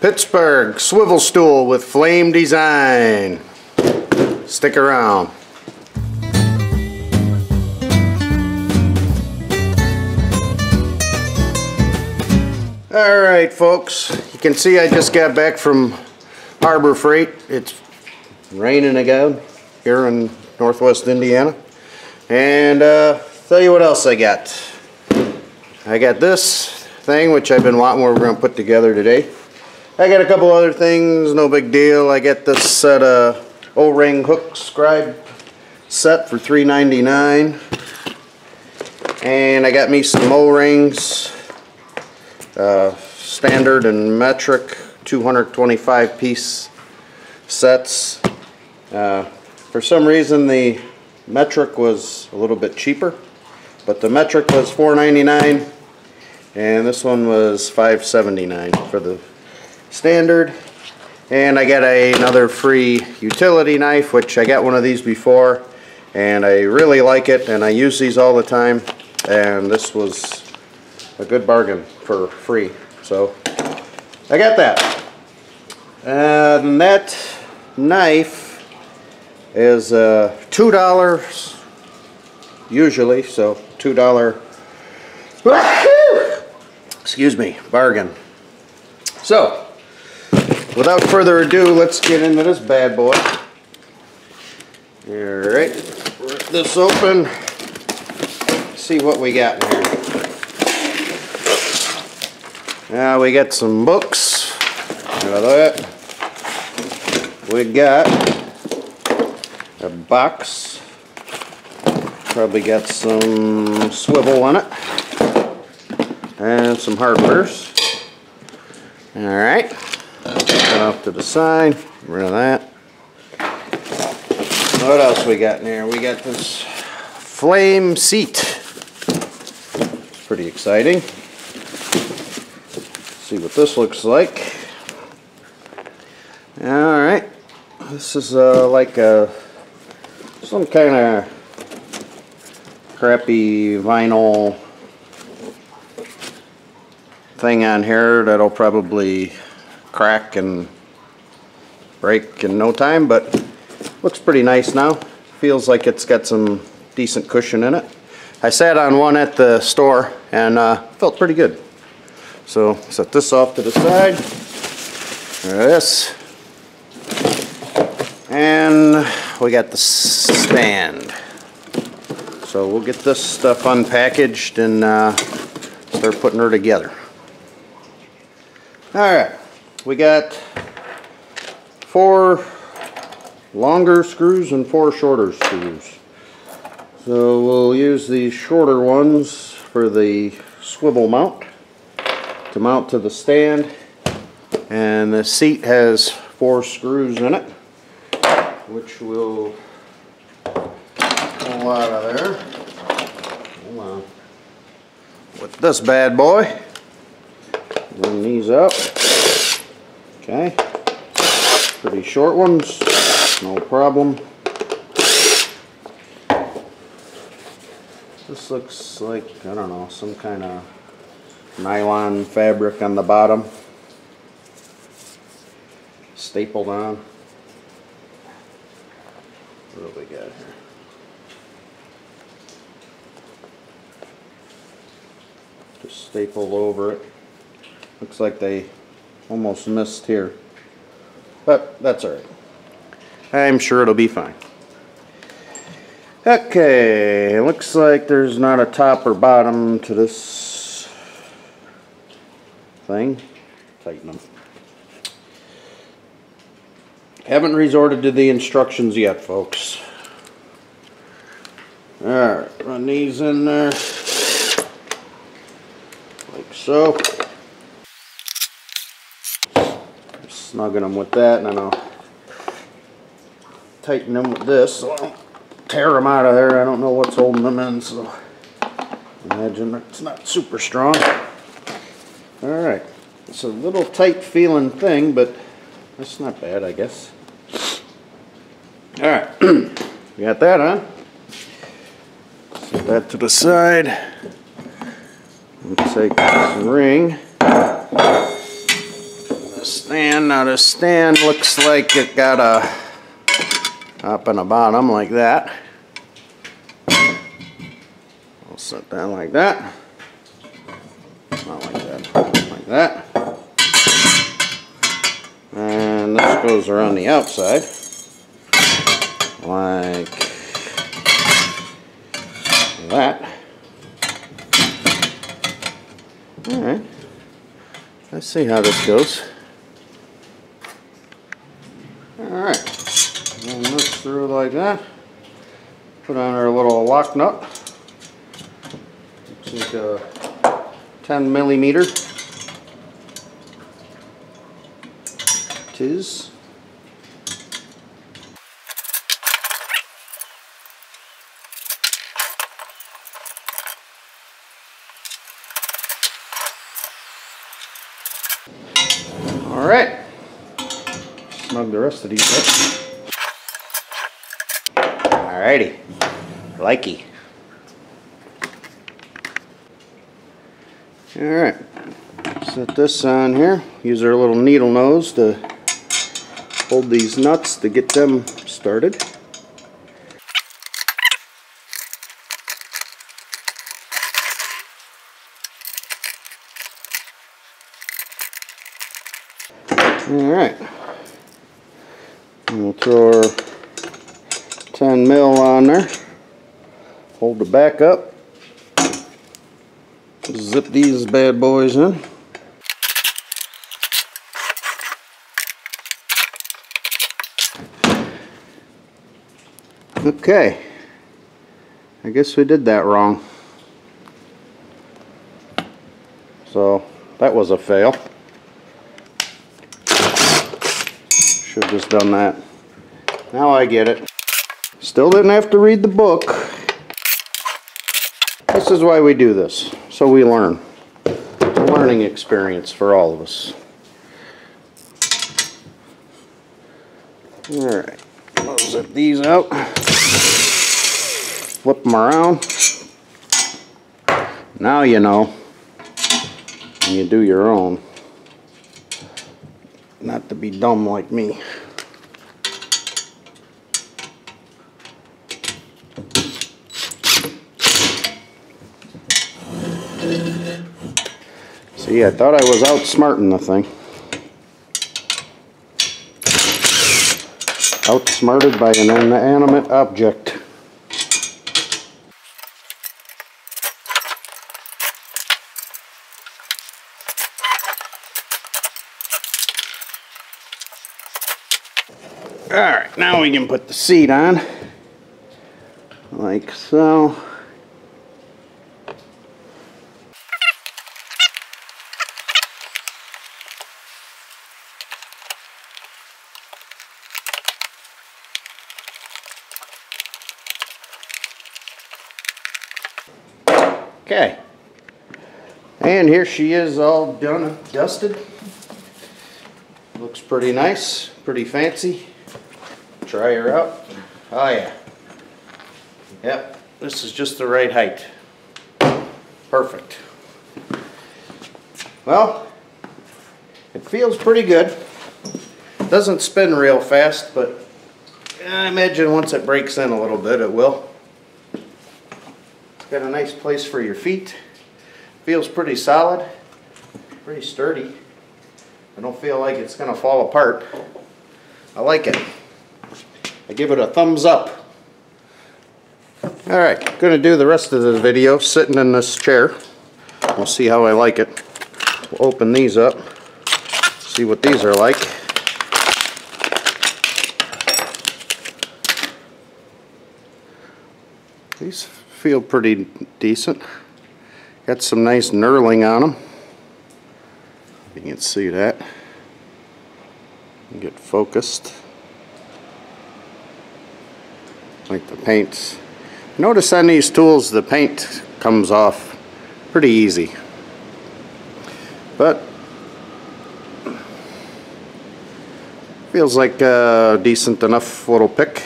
Pittsburgh swivel stool with flame design. Stick around. Alright folks, you can see I just got back from Harbor Freight. It's raining again here in northwest Indiana. And uh, tell you what else I got. I got this thing which I've been wanting we're going to put together today. I got a couple other things, no big deal. I got this set of O-ring hook scribe set for $3.99. And I got me some O-rings, uh, standard and metric 225 piece sets. Uh, for some reason the metric was a little bit cheaper, but the metric was $4.99 and this one was $5.79 for the standard. And I got a, another free utility knife, which I got one of these before, and I really like it, and I use these all the time, and this was a good bargain for free. So I got that. And that knife is uh, $2 usually, so $2 excuse me, bargain. So, without further ado, let's get into this bad boy. Alright, rip this open, see what we got in here. Now we got some books, got that. We got a box, probably got some swivel on it, and some hardwares. Alright, off to the side, rid of that. What else we got in here? We got this flame seat. It's pretty exciting. See what this looks like. Alright, this is uh, like a, some kind of crappy vinyl thing on here that'll probably crack and break in no time, but looks pretty nice now. Feels like it's got some decent cushion in it. I sat on one at the store and uh, felt pretty good. So set this off to the side. There it is. And we got the stand. So we'll get this stuff unpackaged and uh, start putting her together. Alright, we got four longer screws and four shorter screws. So we'll use these shorter ones for the swivel mount to mount to the stand and the seat has four screws in it which will pull out of there. With this bad boy Bring these up. Okay. Pretty short ones, no problem. This looks like, I don't know, some kind of nylon fabric on the bottom. Stapled on. What do we got here? Just stapled over it. Looks like they almost missed here. But that's alright. I'm sure it'll be fine. Okay, looks like there's not a top or bottom to this thing. Tighten them. Haven't resorted to the instructions yet, folks. Alright, run these in there. Like so. Snugging them with that and then I'll tighten them with this so I don't tear them out of there. I don't know what's holding them in so imagine it's not super strong. Alright, it's a little tight feeling thing but that's not bad I guess. Alright, you got that huh? Set that to the side. Let's take this ring stand. Now the stand looks like it got a up and a bottom like that. I'll set that like that. Not like that. Like that. And this goes around the outside. Like that. Alright. Let's see how this goes. Alright. Run this through like that. Put on our little lock nut. Looks like a 10 millimeter. Tis. All right. Snug the rest of these up. All righty. Likey. All right. Set this on here. Use our little needle nose to hold these nuts to get them started. Alright. We'll throw our 10 mil on there. Hold the back up. Zip these bad boys in. Okay. I guess we did that wrong. So, that was a fail. Should have just done that. Now I get it. Still didn't have to read the book. This is why we do this, so we learn. It's a learning experience for all of us. Alright, I'll zip these out. Flip them around. Now you know. And you do your own not to be dumb like me. See, I thought I was outsmarting the thing. Outsmarted by an inanimate object. Alright, now we can put the seat on. Like so. Okay. And here she is all done and dusted. Looks pretty nice, pretty fancy. Try her out. Oh yeah. Yep, this is just the right height. Perfect. Well, it feels pretty good. Doesn't spin real fast, but I imagine once it breaks in a little bit, it will. Got a nice place for your feet. Feels pretty solid, pretty sturdy. I don't feel like it's gonna fall apart. I like it. I give it a thumbs up. Alright, gonna do the rest of the video sitting in this chair. We'll see how I like it. We'll open these up, see what these are like. These feel pretty decent. Got some nice knurling on them. You can see that. Get focused. Like the paint. Notice on these tools the paint comes off pretty easy. But feels like a decent enough little pick.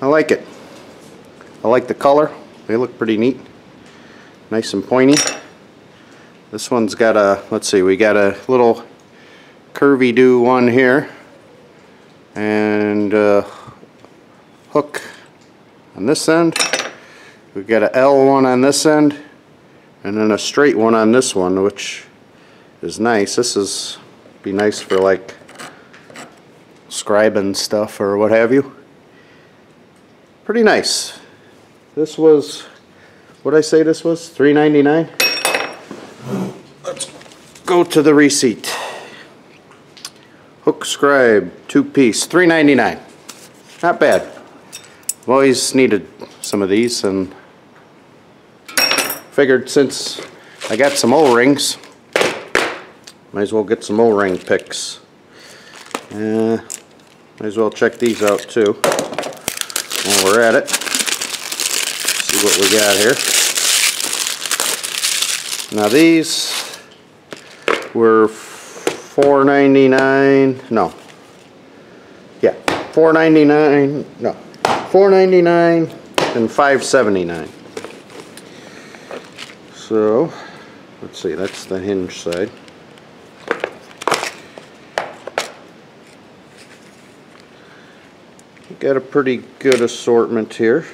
I like it. I like the color. They look pretty neat. Nice and pointy. This one's got a, let's see, we got a little curvy do one here and uh, hook on this end. We've got a L one on this end and then a straight one on this one which is nice. This is be nice for like scribing stuff or what have you. Pretty nice. This was what I say this was? $3.99? Let's go to the receipt. Hook scribe, two piece, $3.99. Not bad. I've always needed some of these and figured since I got some O-rings, might as well get some O-ring picks. Uh, might as well check these out too while we're at it. See what we got here. Now these were $4.99, no. Yeah, $4.99, no. $4.99 and $5.79. So, let's see, that's the hinge side. Got a pretty good assortment here.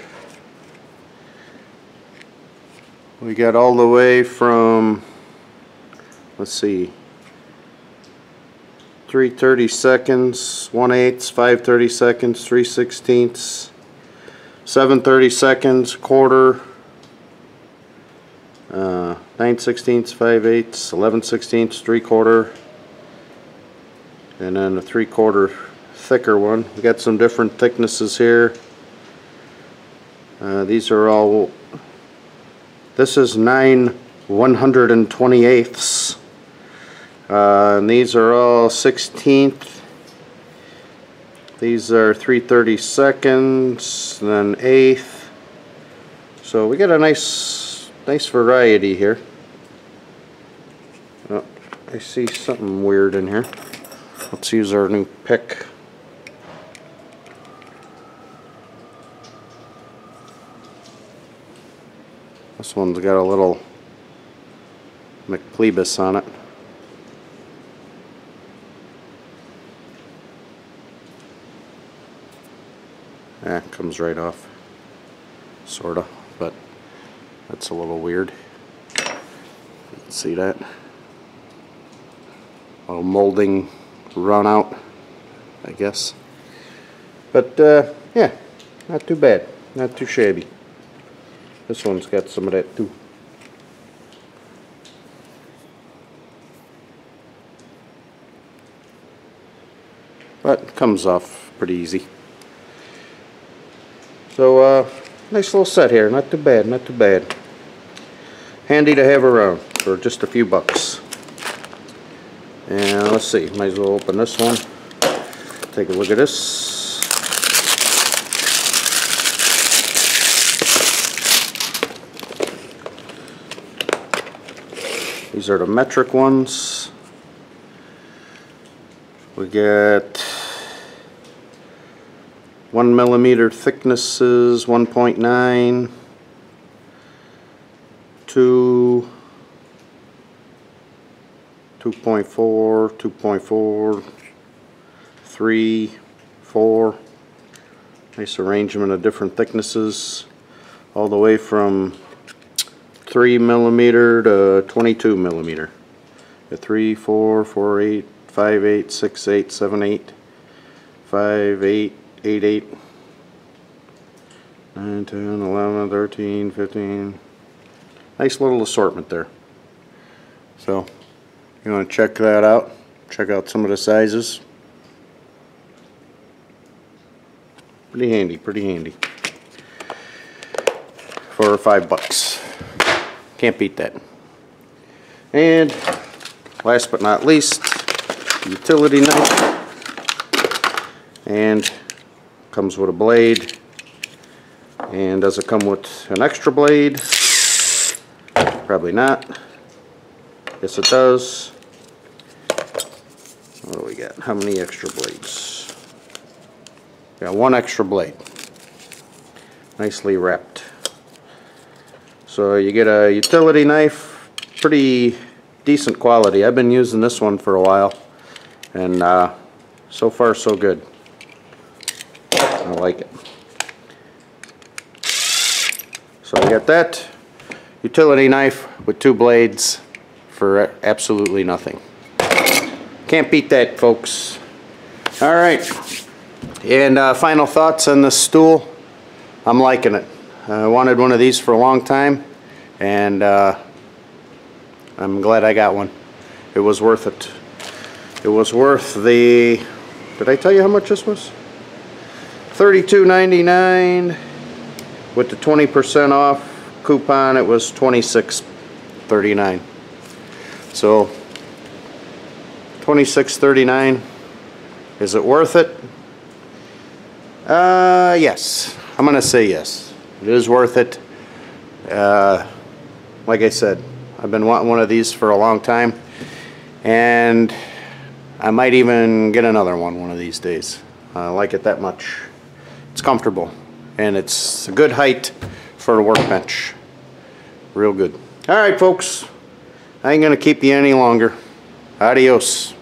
We got all the way from, let's see, 330 seconds, 1 eighths, 530 seconds, 3 sixteenths, 730 seconds, quarter, uh, 9 sixteenths, 5 eighths, 11 sixteenths, 3 quarter, and then a 3 quarter thicker one. We got some different thicknesses here. Uh, these are all this is 9 128ths. Uh, and these are all 16th. These are 330 seconds, then eighth. So we got a nice, nice variety here. Oh, I see something weird in here. Let's use our new pick. This one's got a little McPlebus on it. Yeah, comes right off. Sorta, but that's a little weird. See that? A little molding run out, I guess. But, uh, yeah, not too bad. Not too shabby. This one's got some of that too. But it comes off pretty easy. So, uh, nice little set here. Not too bad, not too bad. Handy to have around for just a few bucks. And let's see, might as well open this one. Take a look at this. These are the metric ones. We get one millimeter thicknesses, 1.9, two, 2.4, 2.4, 3, 4. Nice arrangement of different thicknesses all the way from 3 millimeter to 22 millimeter. A 3, 4, 4, 8, 5, 8, 6, 8, 7, 8, 5, 8, 8, 8, 9, 10, 11, 13, 15. Nice little assortment there. So, you want to check that out? Check out some of the sizes. Pretty handy, pretty handy. For five bucks. Can't beat that. And last but not least, utility knife. And comes with a blade. And does it come with an extra blade? Probably not. Yes it does. What do we got? How many extra blades? Got one extra blade. Nicely wrapped. So you get a utility knife, pretty decent quality. I've been using this one for a while And uh, so far, so good. Like it. So I got that utility knife with two blades for absolutely nothing. Can't beat that, folks. All right. And uh, final thoughts on the stool. I'm liking it. I wanted one of these for a long time, and uh, I'm glad I got one. It was worth it. It was worth the, did I tell you how much this was? $32.99 with the 20% off coupon it was $26.39 so $26.39 is it worth it? Uh yes. I'm gonna say yes. It is worth it. Uh, like I said I've been wanting one of these for a long time and I might even get another one one of these days. I like it that much it's comfortable and it's a good height for a workbench. Real good. All right, folks. I ain't going to keep you any longer. Adios.